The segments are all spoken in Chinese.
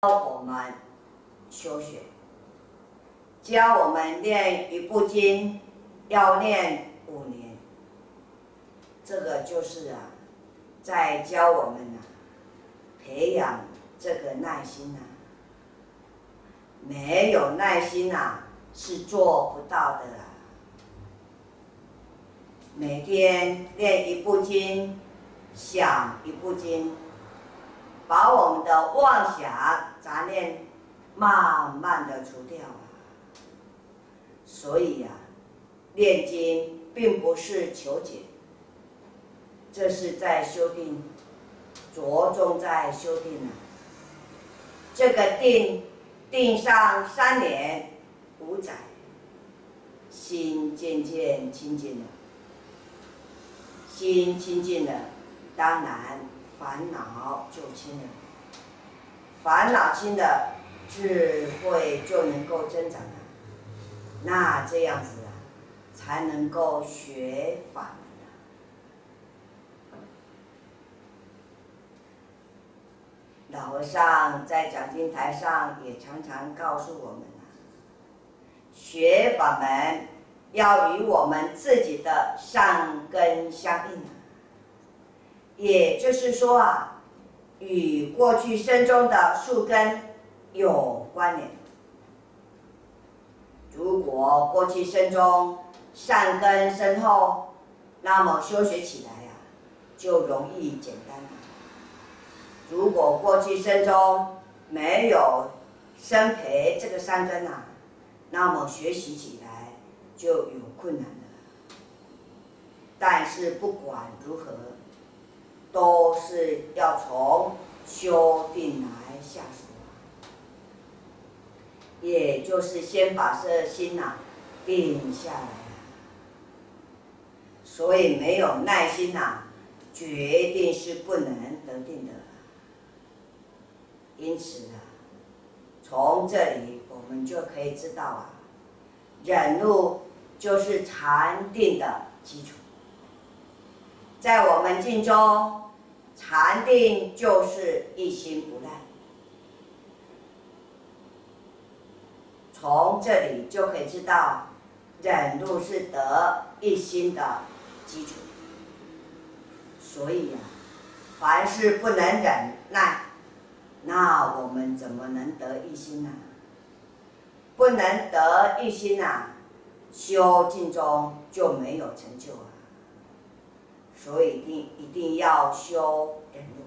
教我们修学，教我们念一部经要念五年，这个就是啊，在教我们啊，培养这个耐心啊。没有耐心啊，是做不到的啦。每天念一部经，想一部经。把我们的妄想杂念慢慢的除掉啊！所以呀，念经并不是求解，这是在修定，着重在修定啊。这个定定上三年五载，心渐渐清净了，心清净了，当然。烦恼就轻了，烦恼心的，智慧就能够增长了。那这样子啊，才能够学法老和尚在讲经台上也常常告诉我们啊，学法门要与我们自己的善根相应啊。也就是说啊，与过去生中的树根有关联。如果过去生中善根深厚，那么修学起来呀就容易简单。如果过去生中没有生培这个善根呐，那么学习起来就有困难了。但是不管如何。都是要从修定来下手，也就是先把这心呐定下来所以没有耐心呐，决定是不能得定的。因此啊，从这里我们就可以知道啊，忍辱就是禅定的基础。在我们静中，禅定就是一心不乱。从这里就可以知道，忍辱是得一心的基础。所以呀，凡事不能忍耐，那我们怎么能得一心呢？不能得一心呐，修静中就没有成就啊。所以一定一定要修忍辱，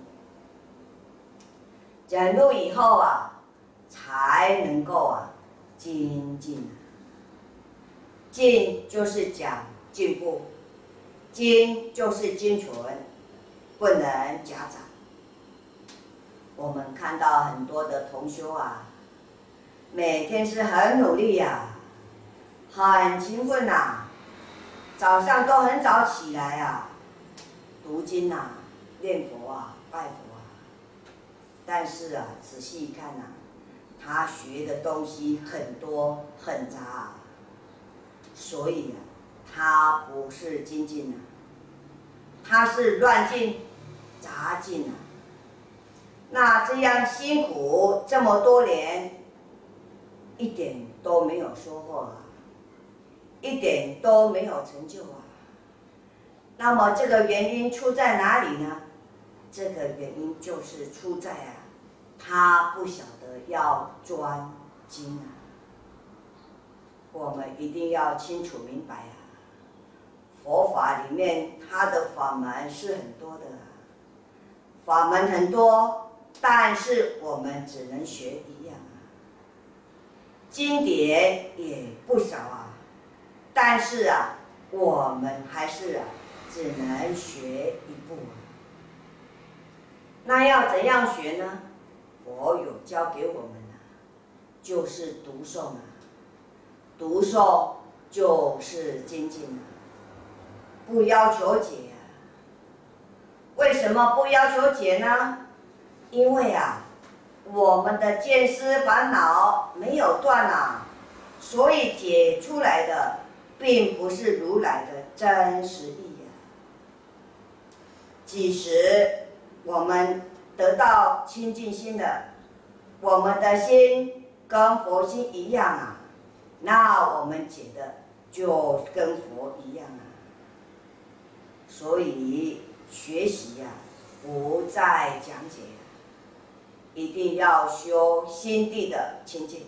忍辱以后啊，才能够啊精进。进就是讲进步，精就是精纯，不能夹杂。我们看到很多的同修啊，每天是很努力呀，很勤奋呐，早上都很早起来啊。读经呐，念佛啊，拜佛啊，但是啊，仔细一看呐，他学的东西很多很杂，啊所以啊，他不是精进呐，他是乱进、杂进啊。那这样辛苦这么多年，一点都没有收获啊，一点都没有成就啊。那么这个原因出在哪里呢？这个原因就是出在啊，他不晓得要专精啊。我们一定要清楚明白啊，佛法里面它的法门是很多的，法门很多，但是我们只能学一样啊。经典也不少啊，但是啊，我们还是啊。只能学一步啊，那要怎样学呢？佛有教给我们的，就是读诵啊，读诵就是精进啊，不要求解啊。为什么不要求解呢？因为啊，我们的见思烦恼没有断啊，所以解出来的并不是如来的真实意。几时？我们得到清净心的，我们的心跟佛心一样啊，那我们解的就跟佛一样啊。所以学习呀，不再讲解，一定要修心地的清净，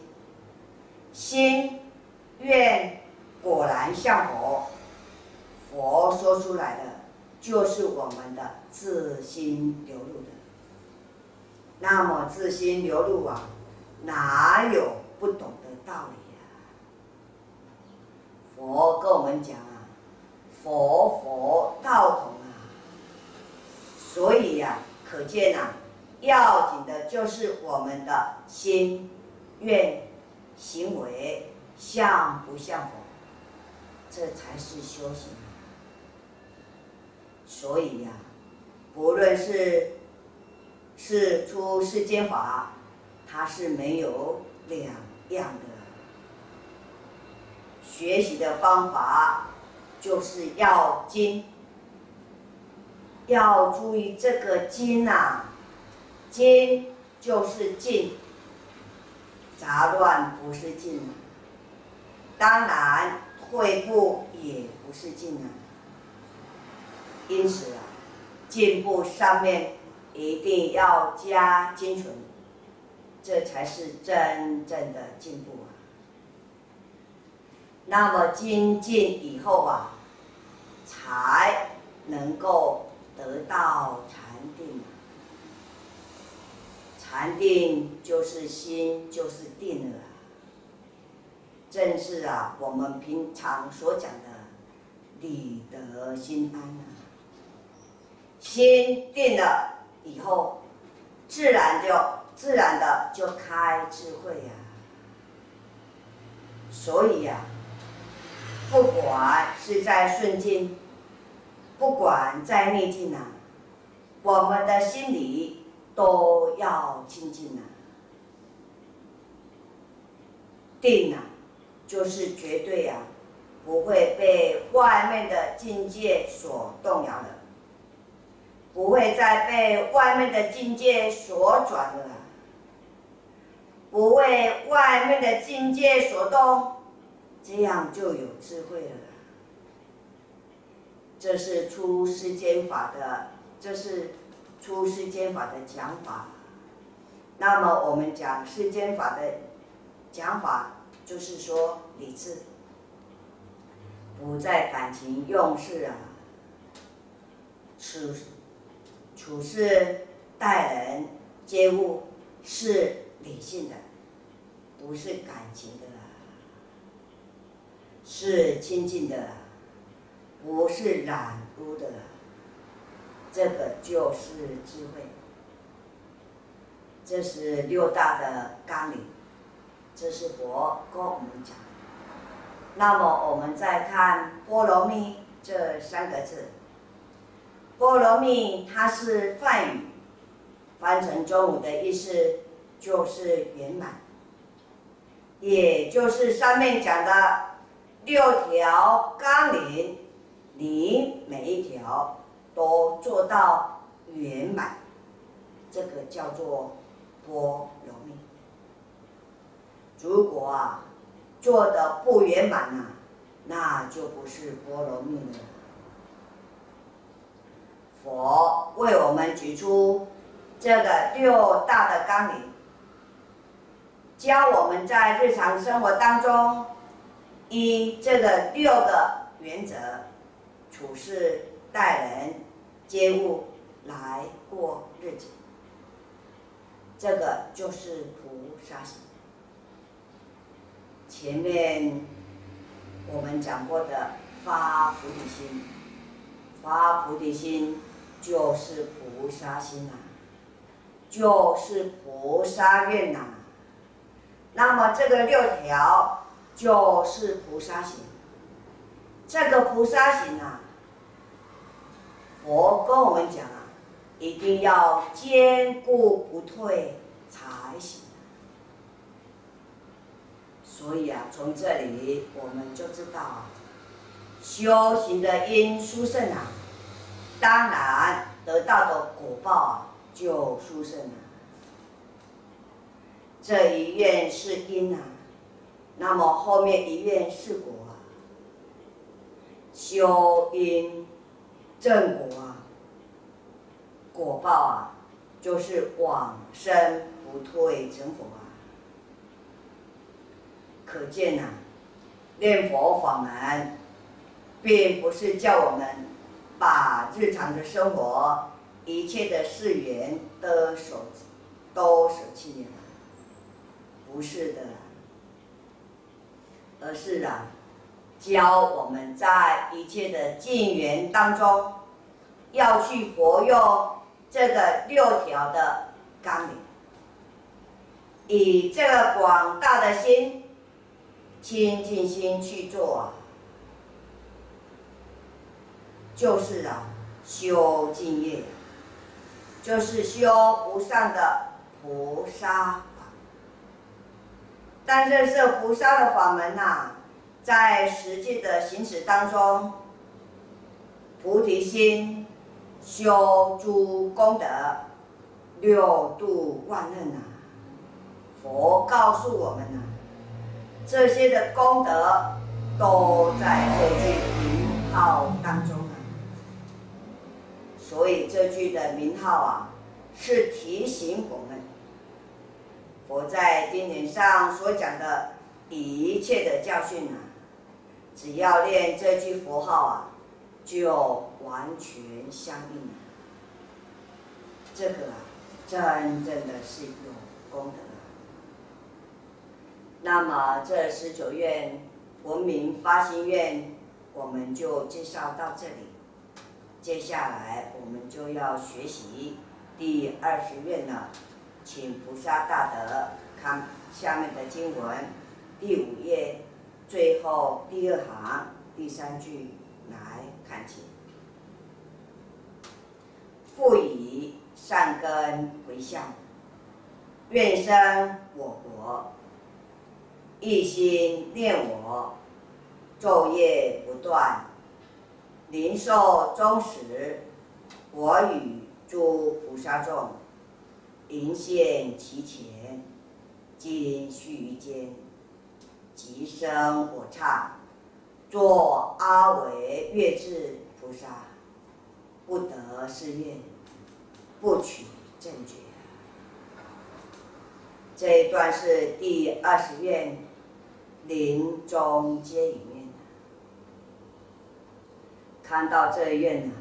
心愿果然像佛，佛说出来的就是我们的自心流露的。那么自心流露啊，哪有不懂的道理呀？佛跟我们讲啊，佛佛道同啊，所以呀，可见呐，要紧的就是我们的心、愿、行为像不像佛，这才是修行。所以呀，不论是。是出世间法，它是没有两样的。学习的方法就是要精，要注意这个精呐，精就是静，杂乱不是静，当然退步也不是静啊。因此啊，进步上面。一定要加精纯，这才是真正的进步啊！那么精进以后啊，才能够得到禅定。禅定就是心就是定了，正是啊我们平常所讲的理得心安啊，心定了。以后，自然就自然的就开智慧呀。所以呀，不管是在顺境，不管在逆境呐，我们的心里都要清净呐。定呐，就是绝对呀，不会被外面的境界所动摇的。不会再被外面的境界所转了，不为外面的境界所动，这样就有智慧了。这是出世间法的，这是出世间法的讲法。那么我们讲世间法的讲法，就是说理智，不在感情用事啊，是。处事待人接物是理性的，不是感情的，是亲近的，不是染污的，这个就是智慧。这是六大的纲领，这是佛跟我们讲。那么我们再看“波罗蜜”这三个字。波罗蜜，它是梵语，翻成中文的意思就是圆满，也就是上面讲的六条纲领，你每一条都做到圆满，这个叫做波罗蜜。如果啊做的不圆满呐，那就不是波罗蜜了。佛为我们举出这个六大的纲领，教我们在日常生活当中依这个六个原则处事待人接物来过日子。这个就是菩萨行。前面我们讲过的发菩提心，发菩提心。就是菩萨心呐，就是菩萨愿呐。那么这个六条就是菩萨行。这个菩萨行啊，佛跟我们讲啊，一定要坚固不退才行。所以啊，从这里我们就知道，修行的因殊胜啊。当然，得到的果报，就殊胜了。这一愿是因啊，那么后面一愿是果啊。修因正果啊，果报啊，就是往生不退成佛啊。可见呐，念佛法门，并不是叫我们把日常的生活一切的事缘都舍都舍弃了，不是的，而是啊。教我们在一切的境缘当中，要去活用这个六条的纲领，以这个广大的心、清净心去做，就是啊，修净业，就是修无上的菩萨法。但是这菩萨的法门呐。在实际的行持当中，菩提心修诸功德，六度万难呐。佛告诉我们呐，这些的功德都在这句名号当中。这句的名号啊，是提醒我们，佛在经典上所讲的一切的教训啊。只要念这句佛号啊，就完全相应了。这个啊，真正的是有功德。那么这十九愿文明发心愿，我们就介绍到这里。接下来我们就要学习第二十愿了，请菩萨大德看下面的经文，第五页。最后第二行第三句来看清，复以善根为相，愿生我国，一心念我，昼夜不断，临寿终时，我与诸菩萨众，临现其前，今须臾间。即生我刹，作阿惟越智菩萨，不得是愿，不取正觉。这一段是第二十愿临终接里面的。看到这一愿呢，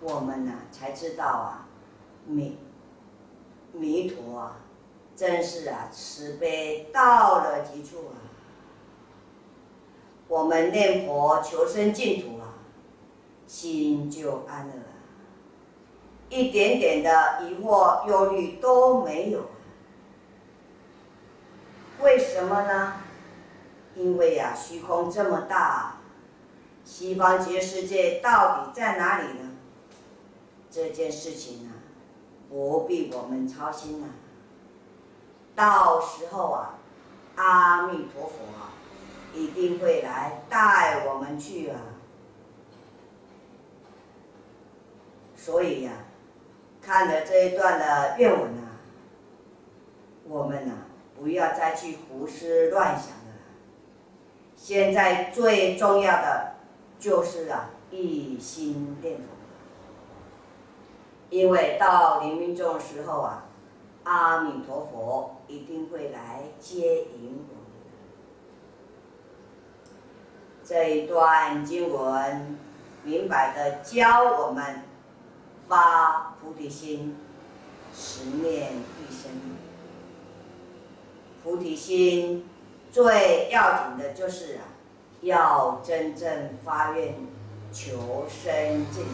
我们呢才知道啊，弥弥陀啊。真是啊，慈悲到了极处啊！我们念佛求生净土啊，心就安乐了，一点点的疑惑忧虑都没有。为什么呢？因为呀，虚空这么大，西方极乐世界到底在哪里呢？这件事情呢，不必我们操心了。到时候啊，阿弥陀佛，一定会来带我们去啊。所以呀，看了这一段的愿文啊，我们呐不要再去胡思乱想了。现在最重要的就是啊，一心念佛。因为到临命终的时候啊。阿弥陀佛一定会来接引我们。这一段经文明白的教我们发菩提心，十念一生。菩提心最要紧的就是啊，要真正发愿求生净土。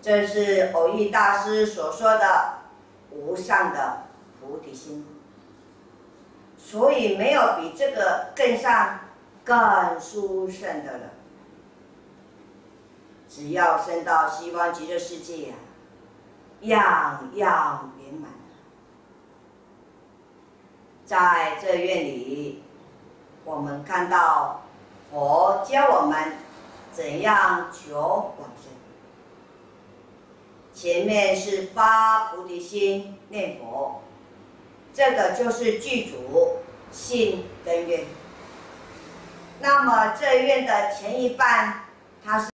这是偶遇大师所说的无上的菩提心，所以没有比这个更上、更殊胜的了。只要升到西方极乐世界呀，样样圆满。在这院里，我们看到佛教我们怎样求往生。前面是发菩提心念佛，这个就是具足信跟愿。那么这愿的前一半，它是。